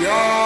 Yeah.